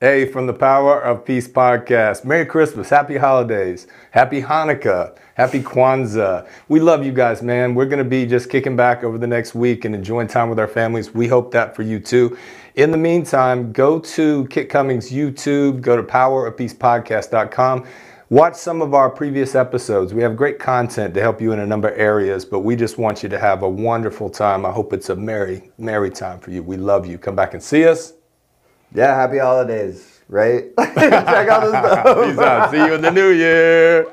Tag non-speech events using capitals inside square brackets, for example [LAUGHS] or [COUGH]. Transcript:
Hey, from the Power of Peace podcast. Merry Christmas, Happy Holidays, Happy Hanukkah, Happy Kwanzaa. We love you guys, man. We're going to be just kicking back over the next week and enjoying time with our families. We hope that for you too. In the meantime, go to Kit Cummings YouTube, go to powerofpeacepodcast.com. Watch some of our previous episodes. We have great content to help you in a number of areas, but we just want you to have a wonderful time. I hope it's a merry, merry time for you. We love you. Come back and see us. Yeah, happy holidays, right? [LAUGHS] Check out this [LAUGHS] stuff. Peace out. See you in the new year.